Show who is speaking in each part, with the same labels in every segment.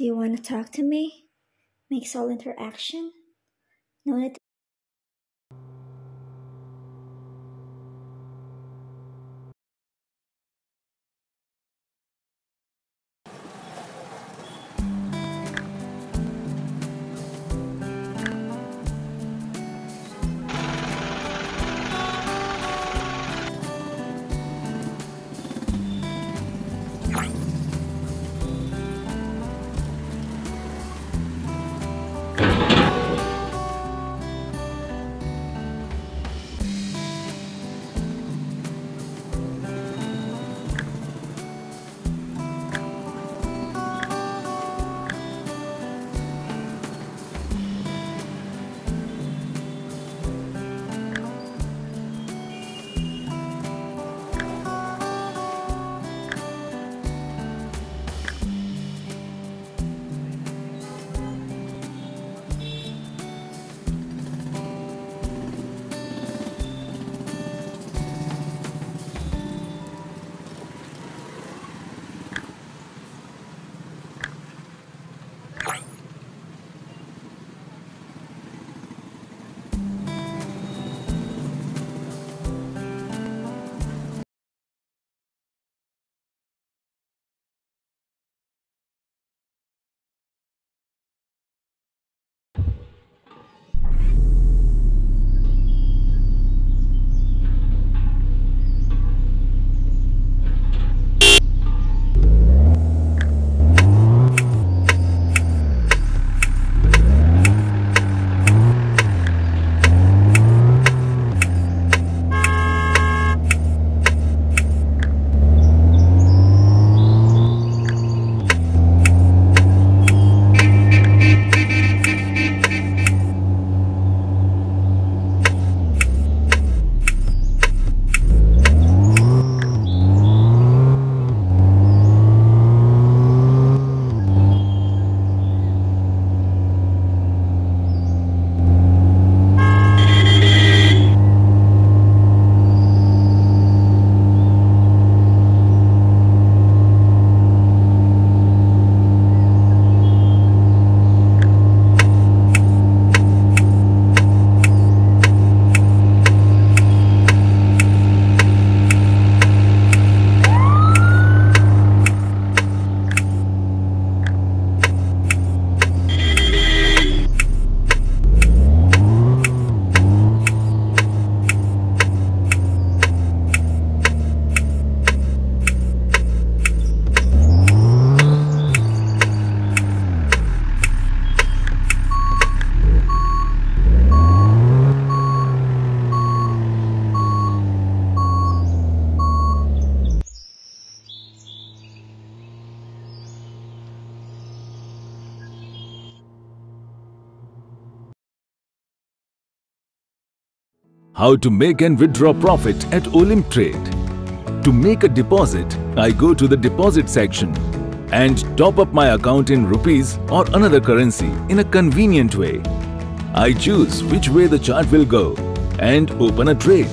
Speaker 1: Do you want to talk to me? Make sole interaction? No need
Speaker 2: How to make and withdraw profit at Olymp Trade. To make a deposit, I go to the deposit section and top up my account in rupees or another currency in a convenient way. I choose which way the chart will go and open a trade.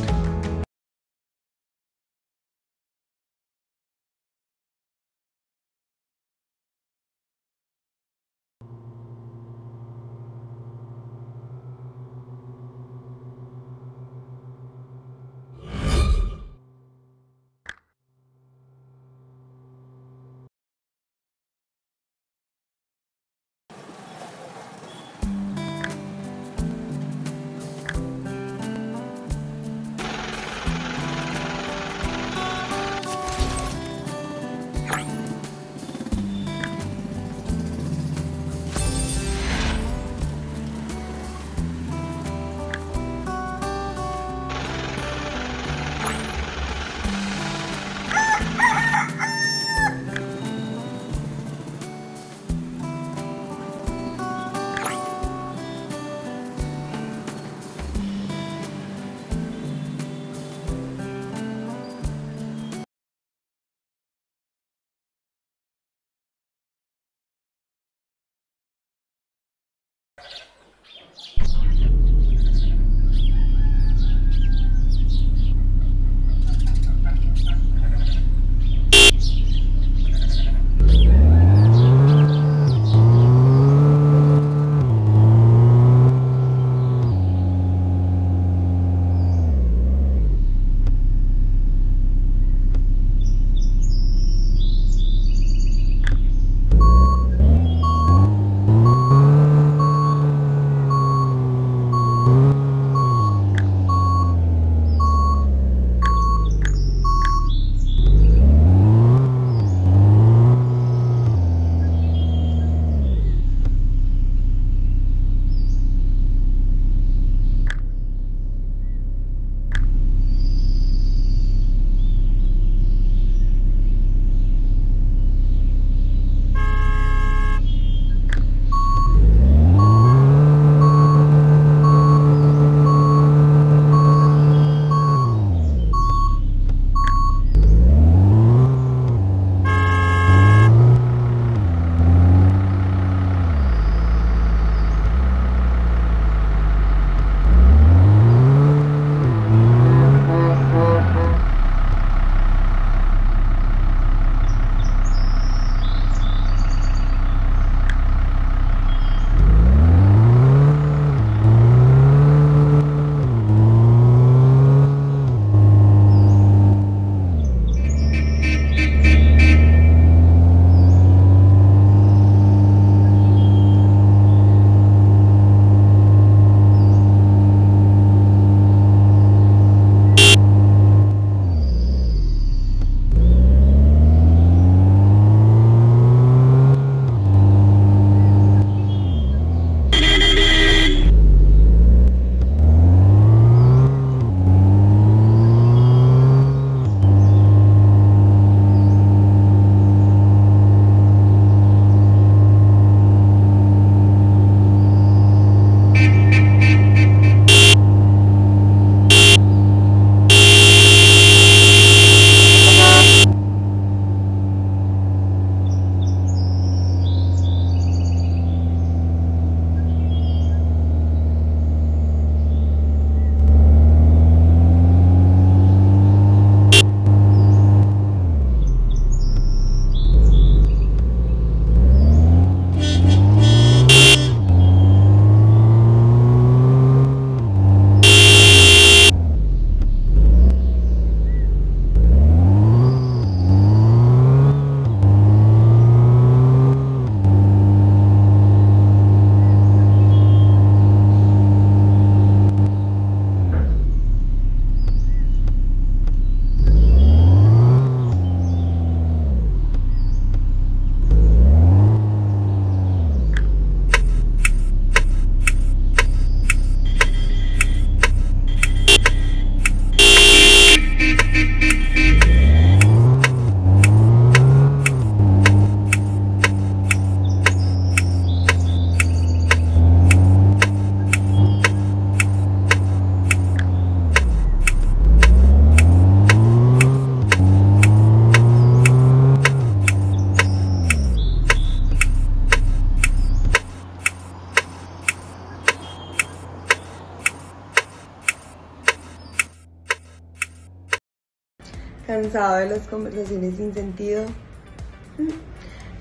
Speaker 3: ¿Cansado de las conversaciones sin sentido?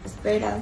Speaker 3: Espera,